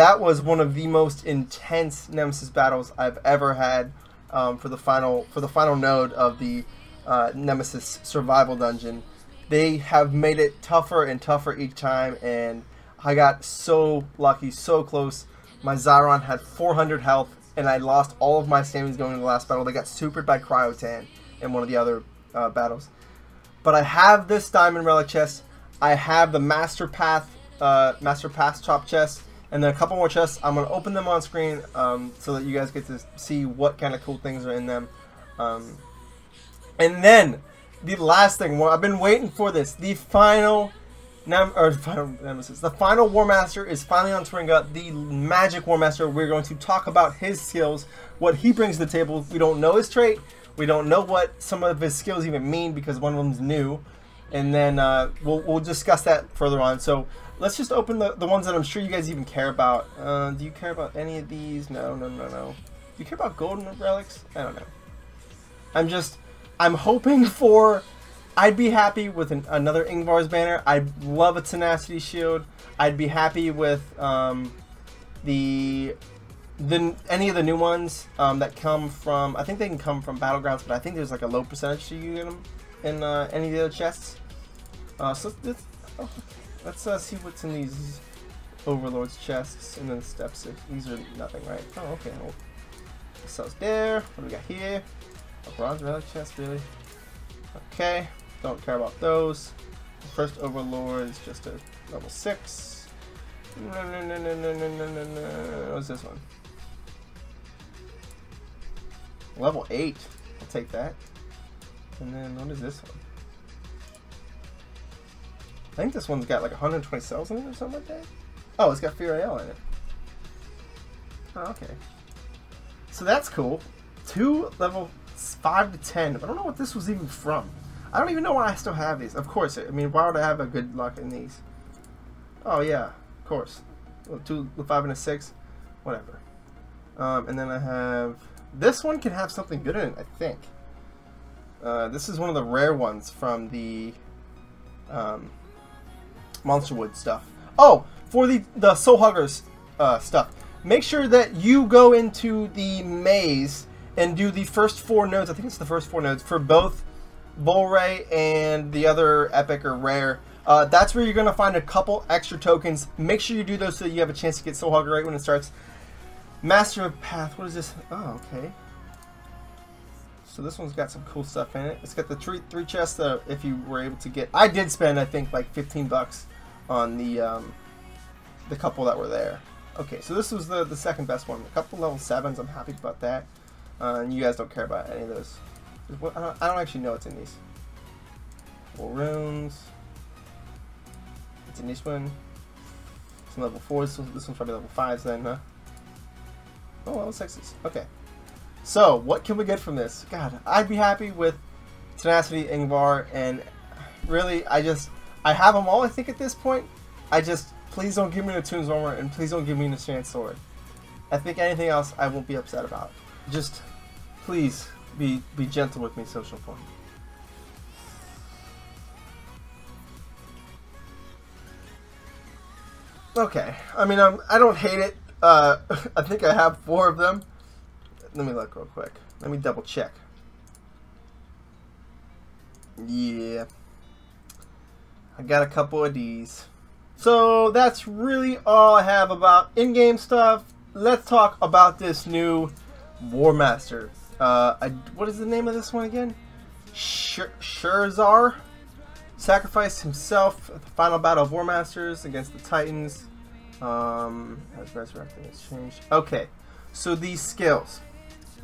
that was one of the most intense Nemesis battles I've ever had um, for the final for the final node of the uh, Nemesis survival dungeon. They have made it tougher and tougher each time, and I got so lucky, so close. My Zyron had 400 health, and I lost all of my stamina going into the last battle. They got supered by Cryotan in one of the other uh, battles. But I have this Diamond Relic chest. I have the Master Path, uh, Master Path Chop chest, and then a couple more chests. I'm going to open them on screen um, so that you guys get to see what kind of cool things are in them. Um, and then, the last thing, well, I've been waiting for this. The final, Nem or final Nemesis, the final War Master is finally on Taringa. The Magic War Master. We're going to talk about his skills, what he brings to the table. We don't know his trait. We don't know what some of his skills even mean because one of them's new. And then uh, we'll, we'll discuss that further on. So let's just open the, the ones that I'm sure you guys even care about. Uh, do you care about any of these? No, no, no, no. Do you care about golden relics? I don't know. I'm just, I'm hoping for, I'd be happy with an, another Ingvar's banner. I'd love a tenacity shield. I'd be happy with um, the, the any of the new ones um, that come from, I think they can come from Battlegrounds, but I think there's like a low percentage to you get them in uh, any of the other chests. Uh, so let's, oh, let's uh, see what's in these overlord's chests and then steps. If these are nothing, right? Oh, okay. Well, cells there. What do we got here? A bronze relic chest, really? Okay. Don't care about those. The first overlord is just a level six. No, no, no, no, no, no, no, no. What's this one? Level eight. I'll take that. And then what is this one? I think this one's got like 120 cells in it or something like that. Oh, it's got Furiel in it. Oh, okay. So that's cool. Two level 5 to 10. I don't know what this was even from. I don't even know why I still have these. Of course, I mean, why would I have a good luck in these? Oh, yeah, of course. Two, the 5 and a 6. Whatever. Um, and then I have... This one can have something good in it, I think. Uh, this is one of the rare ones from the um, Monsterwood stuff. Oh, for the, the Soul Huggers uh, stuff. Make sure that you go into the maze and do the first four nodes. I think it's the first four nodes for both Volray and the other Epic or Rare. Uh, that's where you're going to find a couple extra tokens. Make sure you do those so you have a chance to get Soul Hugger right when it starts. Master of Path. What is this? Oh, okay. So this one's got some cool stuff in it. It's got the three three chests that if you were able to get. I did spend I think like 15 bucks on the um, the couple that were there. Okay, so this was the the second best one. A couple level sevens. I'm happy about that. Uh, and you guys don't care about any of those. I don't, I don't actually know what's in these. Four runes. What's in this one? Some level fours. So this one's probably level fives then, huh? Oh, level sixes. Okay. So, what can we get from this? God, I'd be happy with Tenacity, Ingvar, and really, I just, I have them all, I think, at this point. I just, please don't give me the Tombs Armor, and please don't give me the Strand Sword. I think anything else I won't be upset about. Just, please, be, be gentle with me, Social Point. Okay, I mean, I'm, I don't hate it. Uh, I think I have four of them. Let me look real quick. Let me double check. Yeah. I got a couple of these. So that's really all I have about in-game stuff. Let's talk about this new War Master. Uh, I, what is the name of this one again? Sherezar sacrificed himself at the final battle of War Masters against the Titans. Um, has resurrected resurrecting exchange. Okay, so these skills.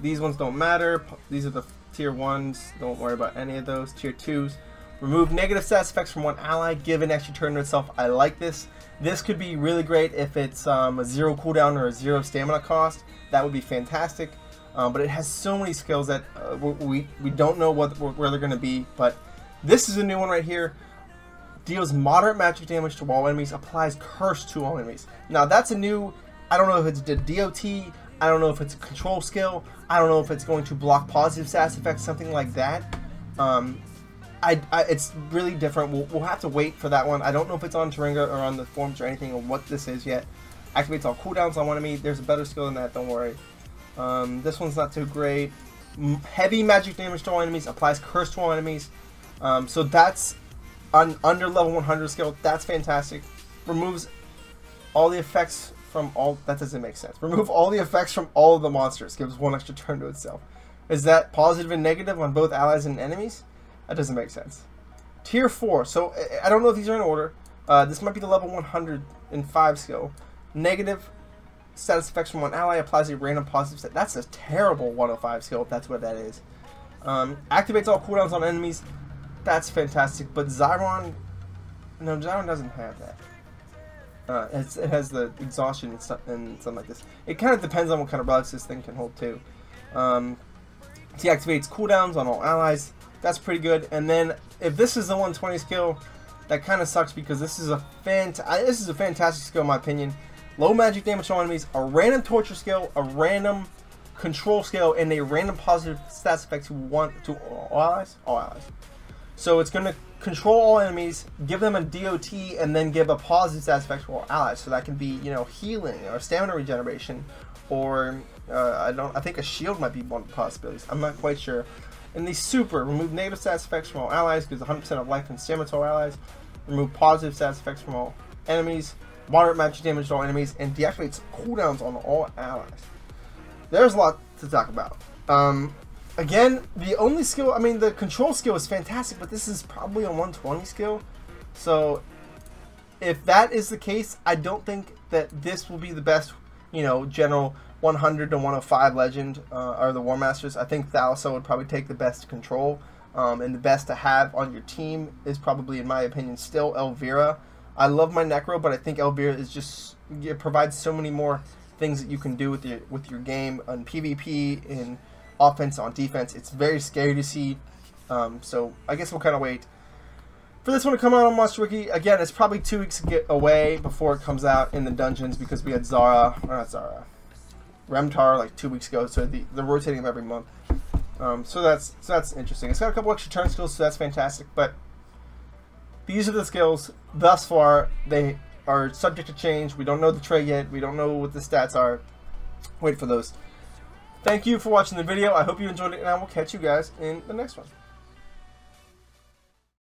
These ones don't matter. These are the tier 1s. Don't worry about any of those. Tier 2s. Remove negative stats effects from one ally. Give an extra turn to itself. I like this. This could be really great if it's um, a zero cooldown or a zero stamina cost. That would be fantastic. Um, but it has so many skills that uh, we, we don't know what where they're going to be. But this is a new one right here. Deals moderate magic damage to all enemies. Applies curse to all enemies. Now that's a new. I don't know if it's the DOT. I don't know if it's a control skill. I don't know if it's going to block positive stats effects, something like that. Um, I, I, it's really different. We'll, we'll have to wait for that one. I don't know if it's on Taringa or on the forums or anything or what this is yet. Activates all cooldowns on one enemy. There's a better skill than that, don't worry. Um, this one's not too great. M heavy magic damage to all enemies. Applies curse to all enemies. Um, so that's on under level 100 skill. That's fantastic. Removes all the effects from all. That doesn't make sense. Remove all the effects from all of the monsters. Gives one extra turn to itself. Is that positive and negative on both allies and enemies? That doesn't make sense. Tier 4. So, I don't know if these are in order. Uh, this might be the level 105 skill. Negative status effects from one ally applies a random positive. That's a terrible 105 skill if that's what that is. Um, activates all cooldowns on enemies. That's fantastic. But Zyron... No, Zyron doesn't have that. Uh, it has the exhaustion and stuff and something like this. It kind of depends on what kind of relics this thing can hold too. Um, deactivates cooldowns on all allies. That's pretty good. And then if this is the 120 skill, that kind of sucks because this is a fant this is a fantastic skill in my opinion. Low magic damage on enemies, a random torture skill, a random control skill, and a random positive stats effect to one to all allies. All allies. So it's going to control all enemies, give them a DOT, and then give a positive effect to all allies. So that can be you know healing or stamina regeneration, or uh, I don't. I think a shield might be one of the possibilities. I'm not quite sure. And the super remove negative stats effects from all allies, gives 100% of life and stamina to all allies. Remove positive stats effects from all enemies. Moderate magic damage to all enemies, and deactivates cooldowns on all allies. There's a lot to talk about. Um, again, the only skill, I mean, the control skill is fantastic, but this is probably a 120 skill. So, if that is the case, I don't think that this will be the best, you know, general 100 to 105 legend uh, are the War Masters. I think Thalassa would probably take the best control, um, and the best to have on your team is probably, in my opinion, still Elvira. I love my Necro, but I think Elvira is just it provides so many more things that you can do with your with your game on PvP in offense on defense. It's very scary to see. Um, so I guess we'll kind of wait for this one to come out on Monster Wiki. Again, it's probably two weeks away before it comes out in the dungeons because we had Zara, not Zara, Remtar like two weeks ago. So the, they're rotating them every month. Um, so that's so that's interesting. It's got a couple extra turn skills, so that's fantastic. But these are the skills thus far. They are subject to change. We don't know the trait yet. We don't know what the stats are. Wait for those. Thank you for watching the video. I hope you enjoyed it, and I will catch you guys in the next one.